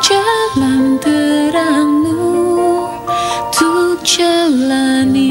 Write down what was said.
Jalan terangmu. Untuk jalani